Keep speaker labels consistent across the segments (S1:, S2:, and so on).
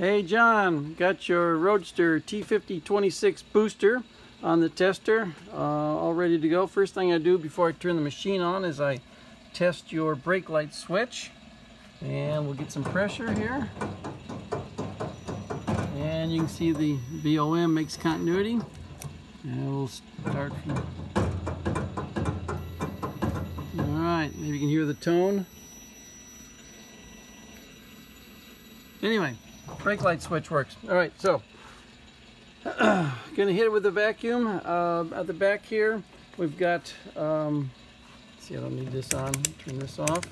S1: Hey John, got your Roadster T5026 booster on the tester, uh, all ready to go. First thing I do before I turn the machine on is I test your brake light switch. And we'll get some pressure here. And you can see the BOM makes continuity. And we'll start from... Alright, maybe you can hear the tone. Anyway, brake light switch works. All right, so gonna hit it with the vacuum. Uh, at the back here, we've got, um, see, I don't need this on, turn this off.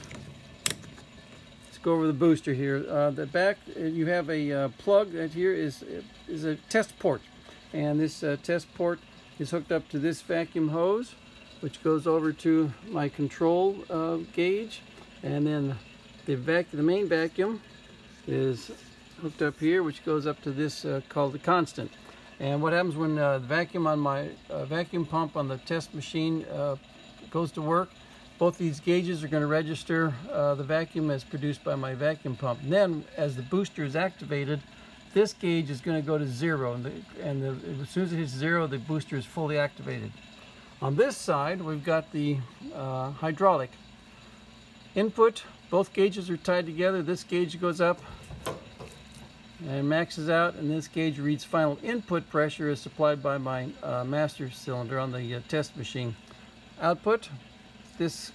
S1: Let's go over the booster here. Uh, the back, uh, you have a uh, plug that here is, is a test port. And this uh, test port is hooked up to this vacuum hose, which goes over to my control uh, gauge. And then the, vac the main vacuum is hooked up here, which goes up to this uh, called the constant. And what happens when uh, the vacuum on my uh, vacuum pump on the test machine uh, goes to work, both these gauges are going to register uh, the vacuum as produced by my vacuum pump. And then as the booster is activated, this gauge is going to go to zero. And, the, and the, as soon as it hits zero, the booster is fully activated. On this side, we've got the uh, hydraulic input. Both gauges are tied together. This gauge goes up and maxes out and this gauge reads final input pressure is supplied by my uh, master cylinder on the uh, test machine. Output, this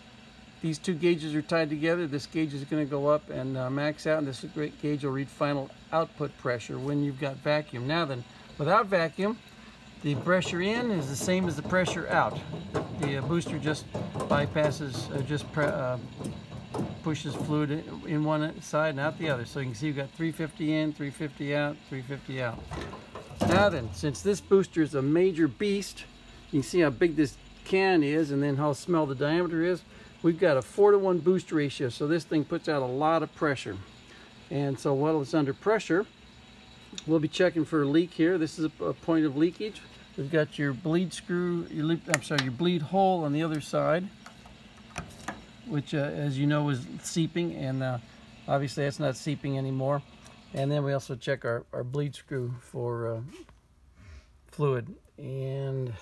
S1: these two gauges are tied together. This gauge is going to go up and uh, max out and this great gauge will read final output pressure when you've got vacuum. Now then, without vacuum, the pressure in is the same as the pressure out. The, the uh, booster just bypasses, uh, just uh, pushes fluid in one side and out the other. So you can see you've got 350 in, 350 out, 350 out. Now then, since this booster is a major beast, you can see how big this can is and then how small the diameter is. We've got a 4 to 1 boost ratio, so this thing puts out a lot of pressure. And so while it's under pressure, we'll be checking for a leak here. This is a, a point of leakage. We've got your bleed screw, your, I'm sorry, your bleed hole on the other side which uh, as you know is seeping and uh, obviously that's not seeping anymore. And then we also check our, our bleed screw for uh, fluid and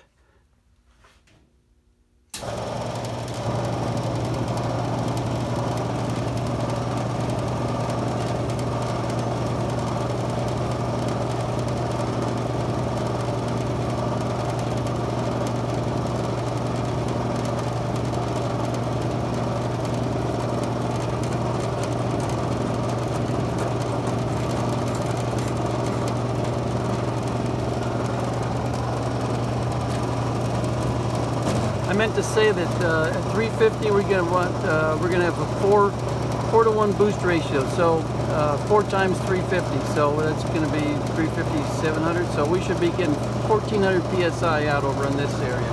S1: meant to say that uh, at 350 we're gonna want uh, we're gonna have a four four to one boost ratio. So uh, four times 350. So that's gonna be 350 700. So we should be getting 1400 psi out over in this area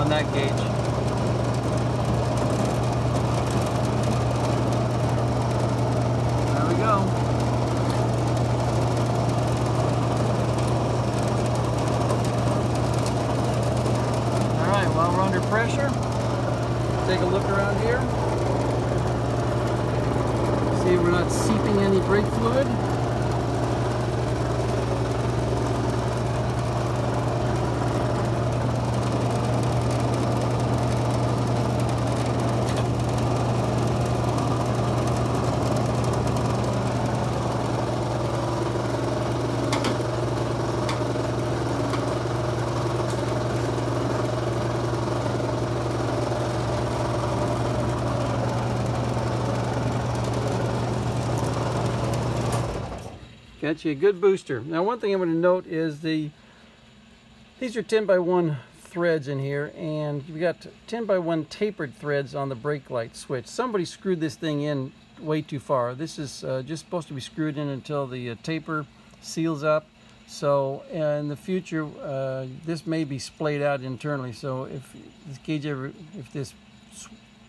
S1: on that gauge. There we go. while we're under pressure. Take a look around here. See we're not seeping any brake fluid. Got you a good booster. Now one thing I'm going to note is the these are 10 by 1 threads in here and we got 10 by 1 tapered threads on the brake light switch. Somebody screwed this thing in way too far. This is uh, just supposed to be screwed in until the uh, taper seals up. So uh, in the future, uh, this may be splayed out internally. So if this gauge ever, if this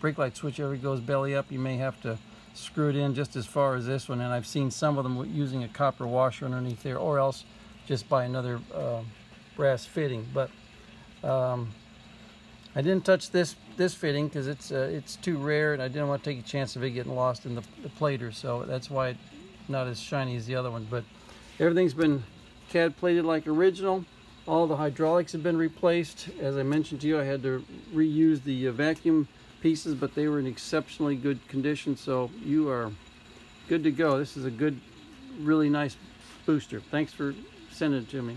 S1: brake light switch ever goes belly up, you may have to screwed in just as far as this one and I've seen some of them using a copper washer underneath there or else just by another uh, brass fitting but um, I didn't touch this this fitting because it's uh, it's too rare and I didn't want to take a chance of it getting lost in the, the plater so that's why it's not as shiny as the other ones, but everything's been CAD plated like original. All the hydraulics have been replaced. As I mentioned to you, I had to reuse the uh, vacuum pieces, but they were in exceptionally good condition, so you are good to go. This is a good, really nice booster. Thanks for sending it to me.